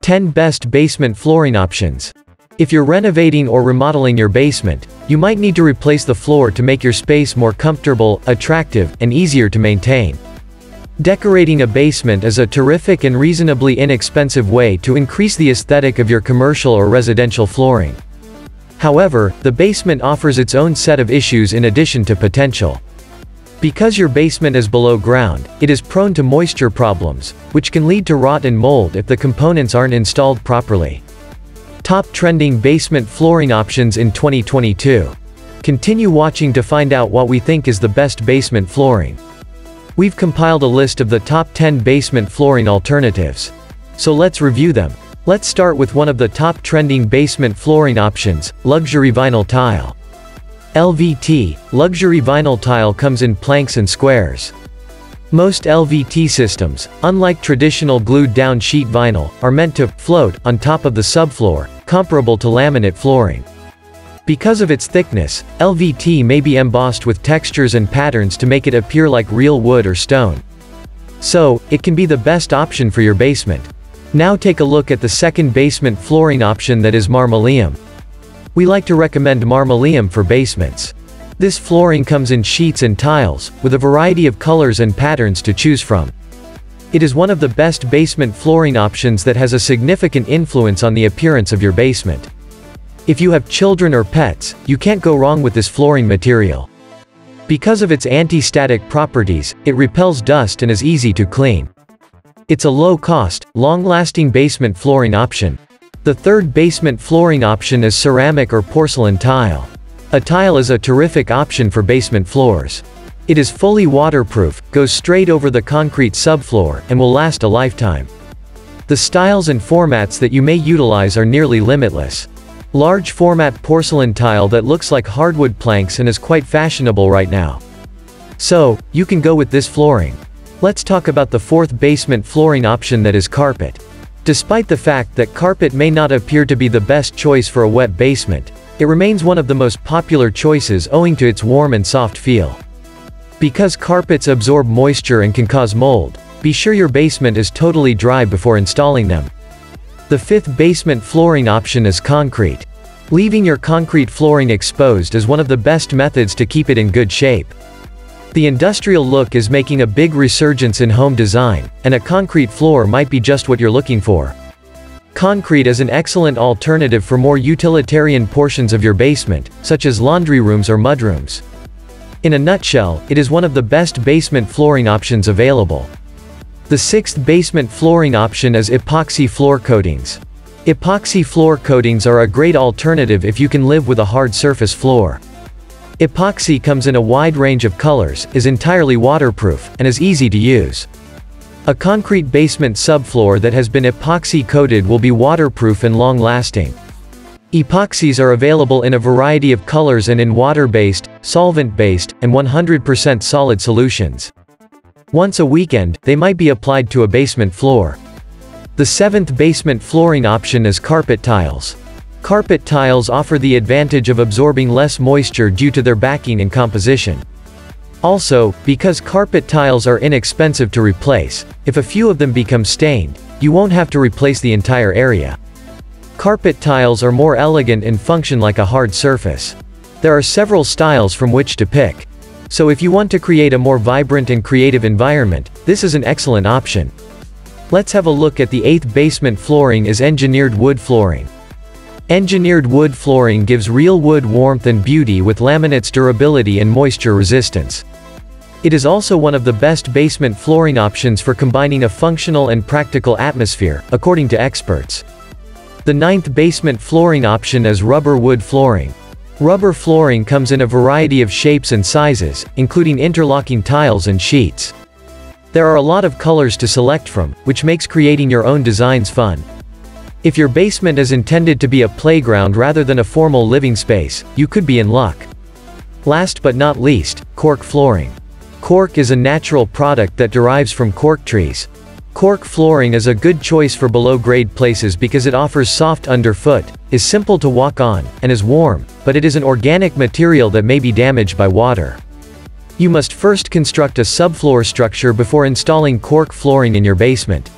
Ten best basement flooring options. If you're renovating or remodeling your basement, you might need to replace the floor to make your space more comfortable, attractive, and easier to maintain. Decorating a basement is a terrific and reasonably inexpensive way to increase the aesthetic of your commercial or residential flooring. However, the basement offers its own set of issues in addition to potential. Because your basement is below ground, it is prone to moisture problems, which can lead to rot and mold if the components aren't installed properly. Top trending basement flooring options in 2022. Continue watching to find out what we think is the best basement flooring. We've compiled a list of the top 10 basement flooring alternatives. So let's review them. Let's start with one of the top trending basement flooring options, luxury vinyl tile. LVT, luxury vinyl tile comes in planks and squares. Most LVT systems, unlike traditional glued-down sheet vinyl, are meant to float on top of the subfloor, comparable to laminate flooring. Because of its thickness, LVT may be embossed with textures and patterns to make it appear like real wood or stone. So, it can be the best option for your basement. Now take a look at the second basement flooring option that is Marmoleum. We like to recommend Marmoleum for basements. This flooring comes in sheets and tiles, with a variety of colors and patterns to choose from. It is one of the best basement flooring options that has a significant influence on the appearance of your basement. If you have children or pets, you can't go wrong with this flooring material. Because of its anti-static properties, it repels dust and is easy to clean. It's a low-cost, long-lasting basement flooring option, the third basement flooring option is ceramic or porcelain tile. A tile is a terrific option for basement floors. It is fully waterproof, goes straight over the concrete subfloor, and will last a lifetime. The styles and formats that you may utilize are nearly limitless. Large format porcelain tile that looks like hardwood planks and is quite fashionable right now. So, you can go with this flooring. Let's talk about the fourth basement flooring option that is carpet. Despite the fact that carpet may not appear to be the best choice for a wet basement, it remains one of the most popular choices owing to its warm and soft feel. Because carpets absorb moisture and can cause mold, be sure your basement is totally dry before installing them. The fifth basement flooring option is concrete. Leaving your concrete flooring exposed is one of the best methods to keep it in good shape. The industrial look is making a big resurgence in home design, and a concrete floor might be just what you're looking for. Concrete is an excellent alternative for more utilitarian portions of your basement, such as laundry rooms or mudrooms. In a nutshell, it is one of the best basement flooring options available. The sixth basement flooring option is epoxy floor coatings. Epoxy floor coatings are a great alternative if you can live with a hard surface floor. Epoxy comes in a wide range of colors, is entirely waterproof, and is easy to use. A concrete basement subfloor that has been epoxy coated will be waterproof and long-lasting. Epoxies are available in a variety of colors and in water-based, solvent-based, and 100% solid solutions. Once a weekend, they might be applied to a basement floor. The seventh basement flooring option is carpet tiles. Carpet tiles offer the advantage of absorbing less moisture due to their backing and composition. Also, because carpet tiles are inexpensive to replace, if a few of them become stained, you won't have to replace the entire area. Carpet tiles are more elegant and function like a hard surface. There are several styles from which to pick. So if you want to create a more vibrant and creative environment, this is an excellent option. Let's have a look at the eighth basement flooring is engineered wood flooring. Engineered wood flooring gives real wood warmth and beauty with laminate's durability and moisture resistance. It is also one of the best basement flooring options for combining a functional and practical atmosphere, according to experts. The ninth basement flooring option is rubber wood flooring. Rubber flooring comes in a variety of shapes and sizes, including interlocking tiles and sheets. There are a lot of colors to select from, which makes creating your own designs fun. If your basement is intended to be a playground rather than a formal living space, you could be in luck. Last but not least, cork flooring. Cork is a natural product that derives from cork trees. Cork flooring is a good choice for below-grade places because it offers soft underfoot, is simple to walk on, and is warm, but it is an organic material that may be damaged by water. You must first construct a subfloor structure before installing cork flooring in your basement.